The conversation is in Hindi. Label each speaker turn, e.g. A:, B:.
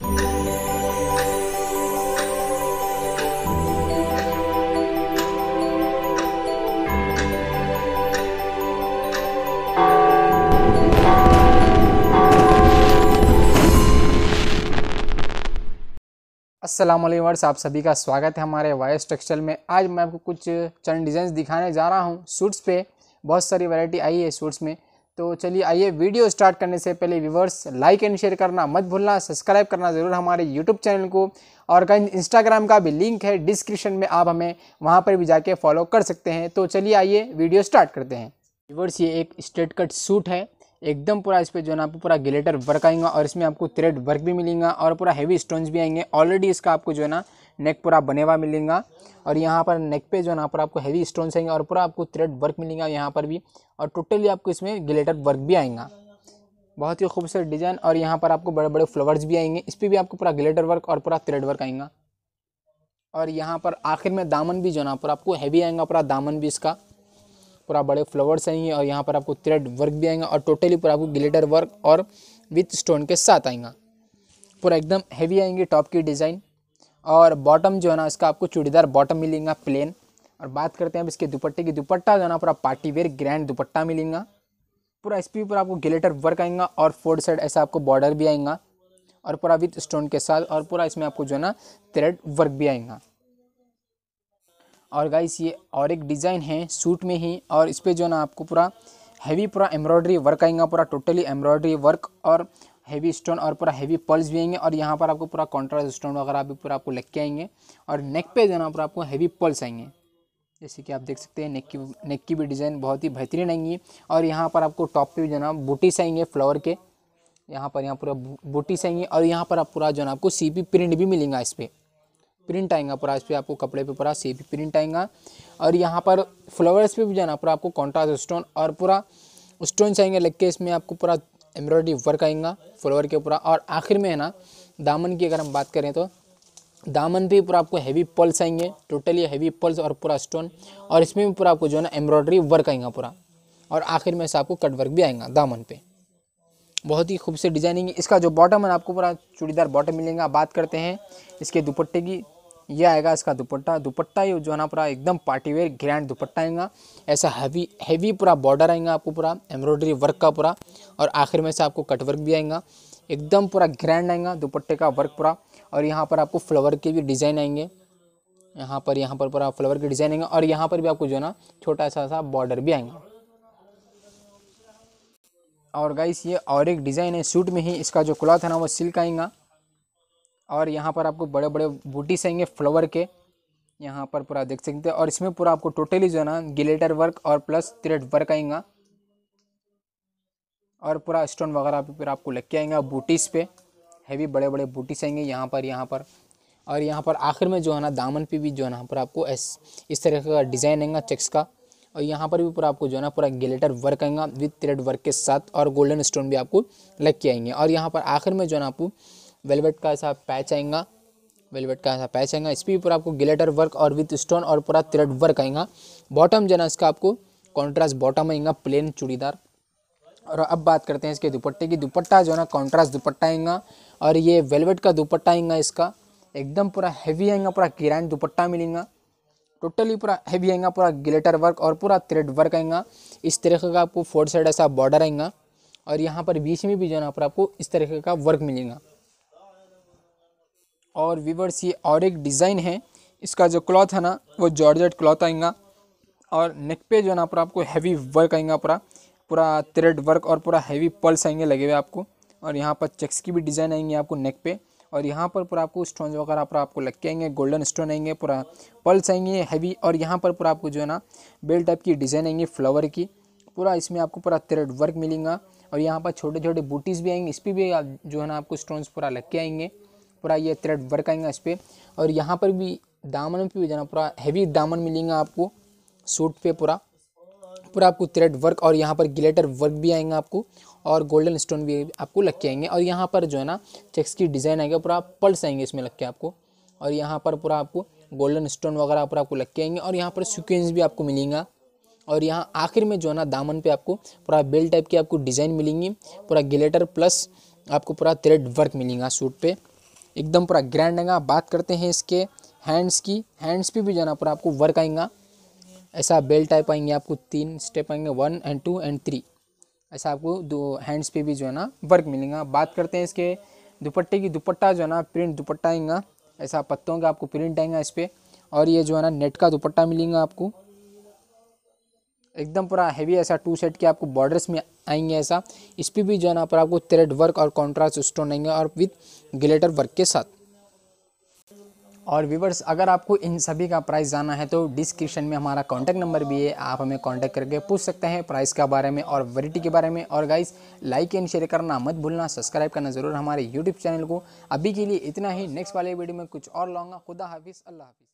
A: अस्सलाम वालेकुम वर्स आप सभी का स्वागत है हमारे वायस टेक्सटाइल में। आज मैं आपको कुछ चंद डिज़ाइन दिखाने जा रहा हूँ। सूट्स पे बहुत सारी वैरायटी आई है सूट्स में। तो चलिए आइए वीडियो स्टार्ट करने से पहले व्यूवर्स लाइक एंड शेयर करना मत भूलना सब्सक्राइब करना ज़रूर हमारे यूट्यूब चैनल को। और कहीं इंस्टाग्राम का भी लिंक है डिस्क्रिप्शन में, आप हमें वहाँ पर भी जाके फॉलो कर सकते हैं। तो चलिए आइए वीडियो स्टार्ट करते हैं। व्यूवर्स, ये एक स्ट्रेट कट सूट है। एकदम पूरा इस पर जो है ना, आपको पूरा गिलेटर वर्क आएगा और इसमें आपको थ्रेड वर्क भी मिलेगा और पूरा हैवी स्टोन्स भी आएँगे। ऑलरेडी इसका आपको जो है ना नेक पूरा बने हुआ मिलेगा। और यहाँ पर नेक पे जो है ना, पर आपको हैवी स्टोन आएँगे और पूरा आपको थ्रेड वर्क मिलेगा यहाँ पर भी। और टोटली आपको इसमें गिलेटर वर्क भी आएगा। बहुत ही खूबसूरत डिज़ाइन और यहाँ पर आपको बड़े बड़े फ्लावर्स भी आएँगे। इस पर भी आपको पूरा गिलेटर वर्क और पूरा थ्रेड वर्क आएगा। और यहाँ पर आखिर में दामन भी जो ना, पर आपको हैवी आएगा पूरा दामन भी इसका। पूरा बड़े फ्लावर्स आएँगे और यहाँ पर आपको थ्रेड वर्क भी आएगा और टोटली पूरा आपको ग्लिटर वर्क और विथ स्टोन के साथ आएगा। पूरा एकदम हैवी आएँगे टॉप की डिज़ाइन और बॉटम जो है ना, इसका आपको चूड़ीदार बॉटम मिलेगा प्लेन और बात करते हैं अब इसके दुपट्टे की। दुपट्टा जो है ना, पूरा पार्टी वेयर ग्रैंड दुपट्टा मिलेगा। पूरा इस पर आपको ग्लिटर वर्क आएगा और फोर्थ साइड ऐसा आपको बॉर्डर भी आएगा। और पूरा विथ स्टोन के साथ और पूरा इसमें आपको जो है ना थ्रेड वर्क भी आएगा। और गाइस ये और एक डिज़ाइन है सूट में ही। और इस पर जो है ना, आपको पूरा हैवी पूरा एम्ब्रॉयडरी वर्क आएगा, पूरा टोटली एम्ब्रॉयडरी वर्क और हैवी स्टोन और पूरा हैवी पल्स भी आएँगे और यहाँ पर आपको पूरा कॉन्ट्रास्ट स्टोन वगैरह भी पूरा आपको लग के आएँगे और नेक पे जो है पूरा आपको हैवी पल्स आएँगे। जैसे कि आप देख सकते हैं नेक की नेक की भी डिज़ाइन बहुत ही बेहतरीन आएँगी और यहाँ पर आपको टॉप पे भी जो है ना बूटीस आएँगे फ्लावर के। यहाँ पर यहाँ पूरा बूटीस आएँगे और यहाँ पर आप पूरा जो है आपको सीपी प्रिंट भी मिलेगा इस पर प्रिंट आएगा पूरा इस पर आपको कपड़े पे पूरा सीपी प्रिंट आएगा और यहाँ पर फ्लावर्स पे भी जाना पूरा आपको कॉन्ट्रास्ट स्टोन और पूरा स्टोन आएँगे लग के इसमें आपको पूरा एम्ब्रॉयडरी वर्क आएगा फ्लोवर के पूरा और आखिर में है ना, दामन की अगर हम बात करें तो दामन पे पूरा आपको हैवी पल्स आएँगे टोटली हैवी पल्स और पूरा स्टोन और इसमें भी पूरा आपको जो है ना एम्ब्रॉयडरी वर्क आएगा पूरा। और आखिर में से आपको कट वर्क भी आएगा दामन पे। बहुत ही खूबसूरत डिज़ाइनिंग इसका जो बॉटम है आपको पूरा चूड़ीदार बॉटम मिलेगा। बात करते हैं इसके दुपट्टे की। ये आएगा इसका दुपट्टा। दुपट्टा ये जो है ना पूरा एकदम पार्टीवेयर ग्रैंड दुपट्टा आएगा। ऐसा हैवी हैवी पूरा बॉर्डर आएगा आपको पूरा एम्ब्रॉयडरी वर्क का पूरा। और आखिर में से आपको कट वर्क भी आएगा। एकदम पूरा ग्रैंड आएगा दुपट्टे का वर्क पूरा। और यहाँ पर आपको फ्लावर के भी डिज़ाइन आएँगे। यहाँ पर यहाँ पर पूरा फ्लावर के डिज़ाइन आएँगे। और यहाँ पर भी आपको जो है ना छोटा सा सा बॉर्डर भी आएगा। और गाइस ये और एक डिज़ाइन है सूट में ही इसका जो क्लॉथ है ना, वो सिल्क आएगा। और यहाँ पर आपको बड़े बड़े बूटीस आएँगे फ्लावर के। यहाँ पर पूरा देख सकते हैं। और इसमें पूरा आपको टोटली जो है ना गिलेटर वर्क और प्लस थ्रेड वर्क आएगा। और पूरा स्टोन वगैरह पे फिर आपको लग के आएँगे बूटीस पे। हैवी बड़े बड़े बूटीस आएँगे यहाँ पर यहाँ पर। और यहाँ पर आखिर में जो है ना, दामन पे भी जो है ना, पर आपको इस इस तरह का डिज़ाइन आएगा चेक्स का। और यहाँ पर भी पूरा आपको जो है ना, पूरा गिलेटर वर्क आएगा विथ थ्रेड वर्क के साथ और गोल्डन स्टोन भी आपको लग के आएँगे। और यहाँ पर आखिर में जो है ना, आपको वेलवेट का ऐसा पैच आएगा, वेलवेट का ऐसा पैच आएगा। इस पर पूरा आपको गिलेटर वर्क और विथ स्टोन और पूरा थ्रेड वर्क आएगा। बॉटम जो ना, इसका आपको कॉन्ट्रास्ट बॉटम आएगा प्लेन चूड़ीदार। और अब बात करते हैं इसके दुपट्टे की। दुपट्टा जो है ना कॉन्ट्रास्ट दुपट्टा आएगा और ये वेलवेट का दुपट्टा आएगा इसका। एकदम पूरा हैवी आएगा, पूरा किरान दुपट्टा मिलेगा। टोटली पूरा हैवी आएगा, पूरा गिलेटर वर्क और पूरा थ्रेड वर्क आएगा। इस तरीके का आपको फोर्थ साइड ऐसा बॉर्डर आएगा और यहाँ पर बीच में भी जो है ना, पर आपको इस तरीके का वर्क मिलेगा। और वीवर्स ये और एक डिज़ाइन है। इसका जो क्लॉथ है ना, वो जॉर्जेट क्लॉथ आएगा और नेक पे जो है ना पूरा आपको हैवी वर्क आएगा पूरा। पूरा थ्रेड वर्क और पूरा हैवी पल्स आएँगे लगे हुए आपको। और यहाँ पर चेक्स की भी डिज़ाइन आएँगे आपको नेक पे। और यहाँ पर पूरा आपको स्टोन वगैरह पूरा आपको लग के आएँगे गोल्डन स्टोन आएँगे, पूरा पल्स आएँगे हैवी और यहाँ पर पूरा आपको जो है ना बेल टाइप की डिज़ाइन आएँगी फ्लावर की। पूरा इसमें आपको पूरा थ्रेड वर्क मिलेगा। और यहाँ पर छोटे छोटे बूटीज़ भी आएँगे, इस पर भी जो है ना आपको स्टोन्स पूरा लग के आएँगे। पूरा ये थ्रेड वर्क आएगा इस पर और यहाँ पर भी दामन पे भी जाना, पूरा हैवी दामन मिलेगा आपको सूट पे पूरा। पूरा आपको थ्रेड वर्क और यहाँ पर गिलेटर वर्क भी आएगा आपको, और गोल्डन स्टोन भी आपको लग के आएँगे। और यहाँ पर जो है ना चेक्स की डिज़ाइन आएगा, पूरा पल्स आएँगे इसमें लग के आपको। और यहाँ पर पूरा आपको गोल्डन स्टोन वगैरह पूरा आपको लग के आएँगे, और यहाँ पर सिक्वेंस भी आपको मिलेगा। और यहाँ आखिर में जो है ना, दामन पे आपको पूरा बेल टाइप की आपको डिज़ाइन मिलेंगी, पूरा गिलेटर प्लस आपको पूरा थ्रेड वर्क मिलेगा सूट पे। एकदम पूरा ग्रैंड आएगा बात करते हैं इसके हैंड्स की। हैंड्स पे भी जो है ना पूरा आपको वर्क आएगा। ऐसा बेल टाइप आएँगे आपको तीन स्टेप आएँगे। One and two and three ऐसा आपको दो हैंड्स पे भी जो है ना वर्क मिलेगा। बात करते हैं इसके दुपट्टे की। दुपट्टा जो है ना प्रिंट दुपट्टा आएगा। ऐसा पत्तों का आपको प्रिंट आएगा इस पर और ये जो है ना नेट का दुपट्टा मिलेगा आपको। एकदम पूरा हैवी ऐसा टू सेट के आपको बॉर्डर्स में आएँगे ऐसा। इस पर भी जो है ना पर आपको थ्रेड वर्क और कॉन्ट्रास्ट स्टोन आएँगे और विथ ग्लेटर वर्क के साथ। और व्यूवर्स अगर आपको इन सभी का प्राइस जाना है तो डिस्क्रिप्शन में हमारा कॉन्टैक्ट नंबर भी है, आप हमें कॉन्टैक्ट करके पूछ सकते हैं प्राइस के बारे में और वैरायटी के बारे में। और गाइस लाइक एंड शेयर करना मत भूलना सब्सक्राइब करना ज़रूर हमारे यूट्यूब चैनल को। अभी के लिए इतना ही नेक्स्ट वाले वीडियो में कुछ और लाऊँगा। खुदा हाफिज़, अल्लाह हाफिज़।